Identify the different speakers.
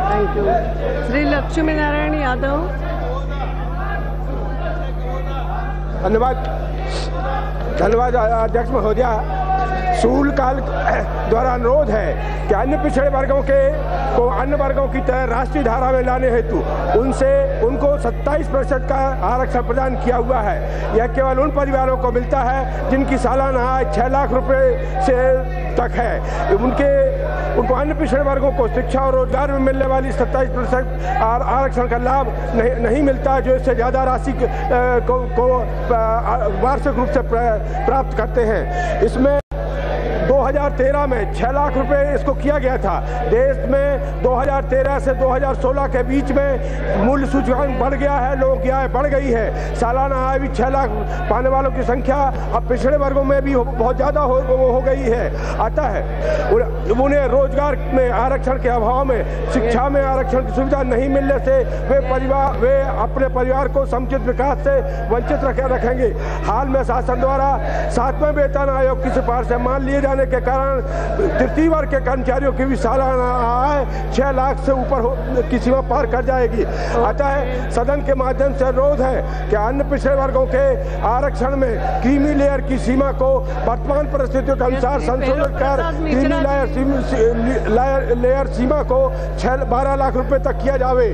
Speaker 1: Thank you Shri Lakshmi Narayan Yadav.
Speaker 2: धन्यवाद। धन्यवाद अध्यक्ष महोदया। सूल काल द्वारा अनुरोध है कि अन्य पिछड़े वर्गों के को अन्य वर्गों की तरह राष्ट्रीय धारा में लाने हेतु उनसे उनको 27 प्रतिशत का आरक्षण प्रदान किया हुआ है। यह केवल उन परिवारों को मिलता है जिनकी सालाना आय छः लाख रुपए से तक है। उनके उनको अन्य पिछड़े वर्गों को शिक्षा और रोज़गार में मिलने वाली सत्ताईस प्रतिशत आरक्षण का लाभ नहीं नहीं मिलता जो इससे ज़्यादा राशि को, को वार्षिक रूप से प्राप्त करते हैं। इसमें 2013 में छः लाख रुपए इसको किया गया था। देश में 2013 से 2016 के बीच में मूल्य सूचकांक बढ़ गया है लोगों की आय बढ़ गई है। सालाना आय भी छः लाख पाने वालों की संख्या अब पिछड़े वर्गों में भी बहुत ज़्यादा हो, हो गई है। है उन्हें रोज़गार में आरक्षण के अभाव में शिक्षा में आरक्षण की सुविधा नहीं मिलने से वे परिवार वे अपने परिवार को समुचित विकास से वंचित रखे रखेंगे। हाल में शासन द्वारा सातवें वेतन आयोग की सिफारिश मान लिए जाने के कारण तृतीय वर्ग के कर्मचारियों की भी सालाना आय छह लाख से ऊपर की सीमा पार कर जाएगी। अतः सदन के माध्यम से अनुरोध है कि अन्य पिछड़े वर्गों के आरक्षण में क्रीमी लेयर की सीमा को वर्तमान परिस्थितियों के अनुसार संशोधित कर क्रीमी लेयर लेयर सीमा को छह बारह लाख रुपए तक किया जावे।